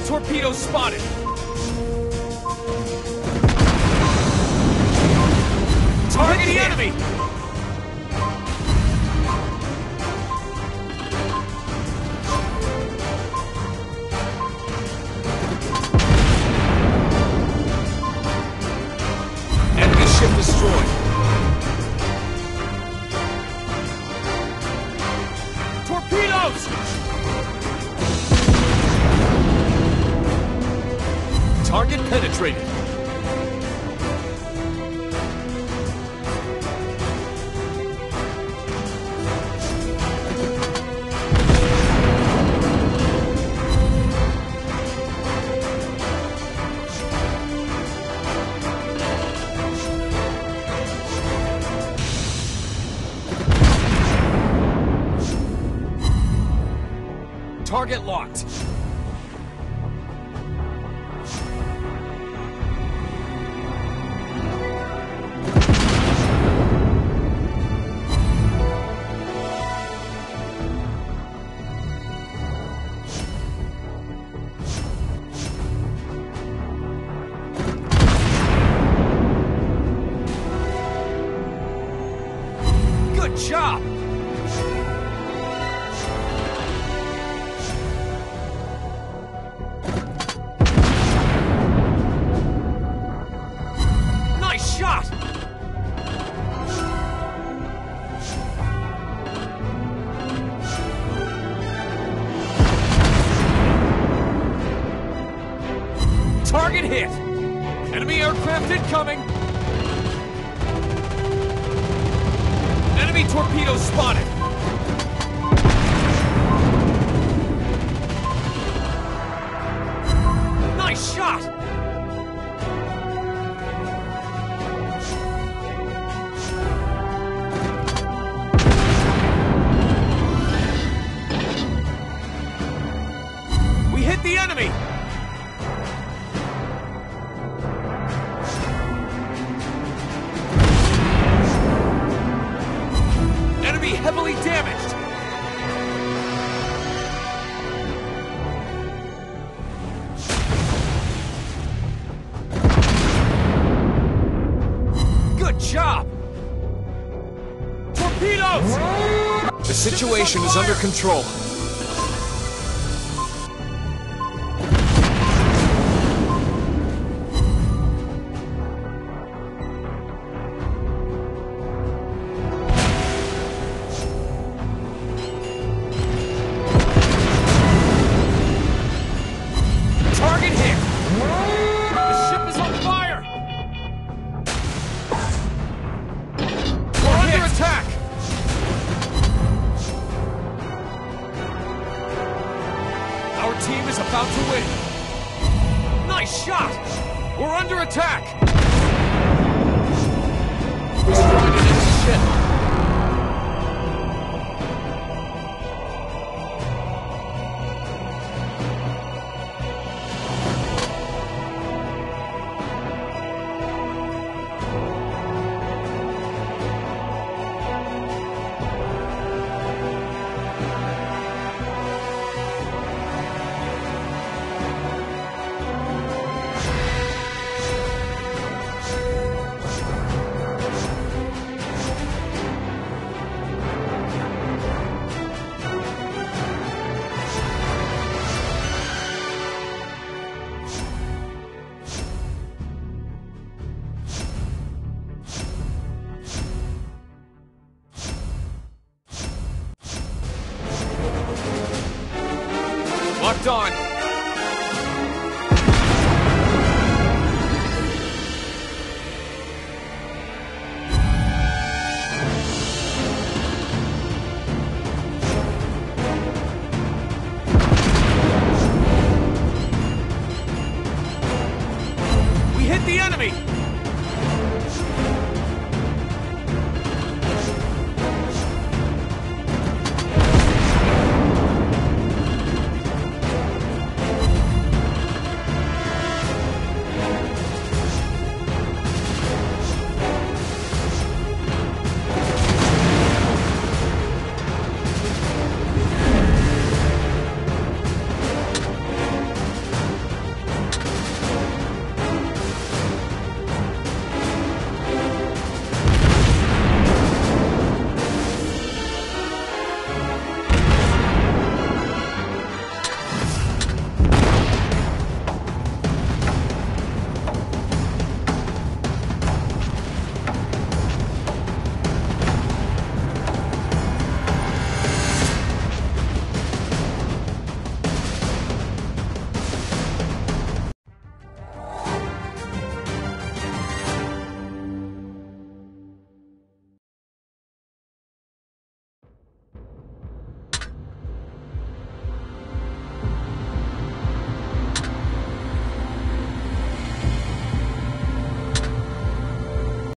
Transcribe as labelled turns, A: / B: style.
A: torpedo spotted! Target the enemy! Enemy penetrated. Target locked. Good job! Nice shot! Target hit! Enemy aircraft incoming! Enemy torpedo spotted! Nice shot! We hit the enemy! Heavily damaged! Good job! Torpedoes! The situation is under control. Shot! We're under attack! Destroyed enemy ship! Locked on.